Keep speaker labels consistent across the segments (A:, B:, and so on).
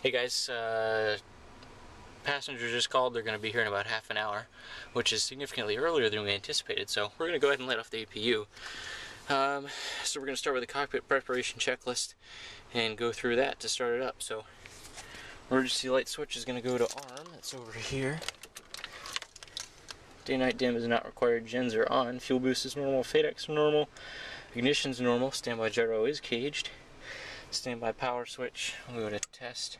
A: Hey guys, uh, passengers just called. They're going to be here in about half an hour, which is significantly earlier than we anticipated. So we're going to go ahead and let off the APU. Um, so we're going to start with the cockpit preparation checklist and go through that to start it up. So emergency light switch is going to go to arm. That's over here. Day-night dim is not required. Gens are on. Fuel boost is normal. FADEC normal. Ignition is normal. Standby gyro is caged. Standby power switch. We'll go to test.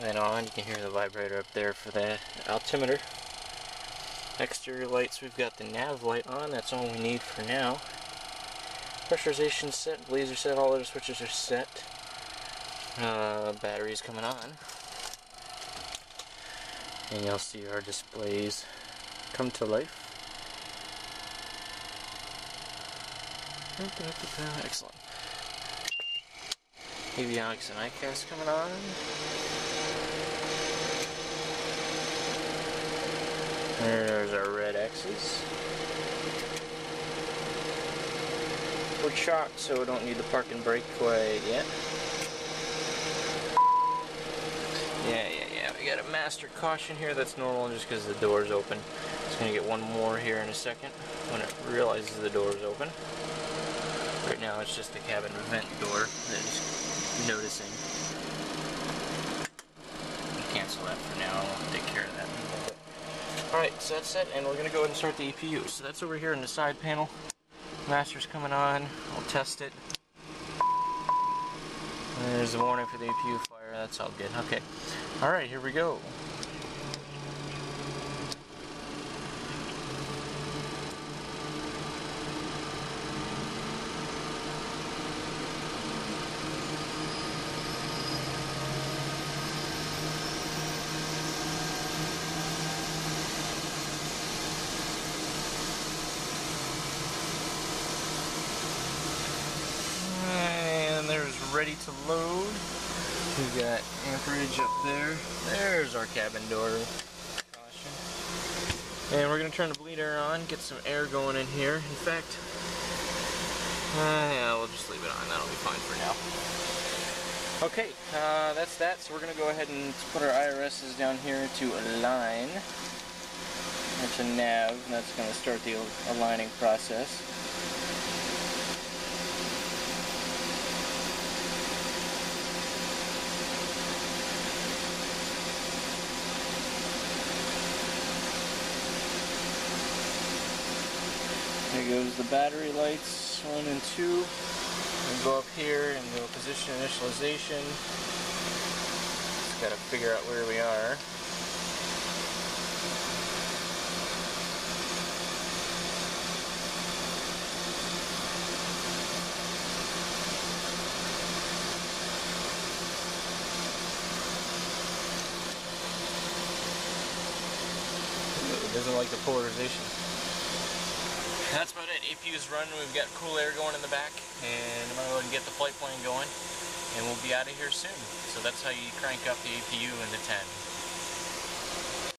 A: Then on. You can hear the vibrator up there for the altimeter. Exterior lights. We've got the nav light on. That's all we need for now. Pressurization set. Blazer set. All other switches are set. Uh, batteries coming on. And you'll see our displays come to life. Excellent. Avionics and EICAS coming on. There's our red X's. We're shocked, so we don't need the park and brake quite yet. Yeah, yeah, yeah. We got a master caution here. That's normal just because the door's open. It's going to get one more here in a second when it realizes the door's open. Right now it's just the cabin vent door that is noticing. Cancel that for now. Take care of that. Alright, so that's it, and we're going to go ahead and start the APU. So that's over here in the side panel. Master's coming on. I'll test it. And there's a warning for the APU fire. That's all good. Okay. Alright, here we go. And there's ready to load. We've got amperage up there. There's our cabin door. Caution. And we're going to turn the bleed air on, get some air going in here. In fact, uh, yeah, we'll just leave it on. That'll be fine for now. Okay, uh, that's that. So we're going to go ahead and put our IRSs down here to align. That's a nav, that's going to start the aligning process. Goes the battery lights, one and two. We go up here and a position initialization. Just gotta figure out where we are. It doesn't like the polarization. That's about it. APU is running. We've got cool air going in the back, and I'm gonna go ahead and get the flight plane going, and we'll be out of here soon. So that's how you crank up the APU in the 10.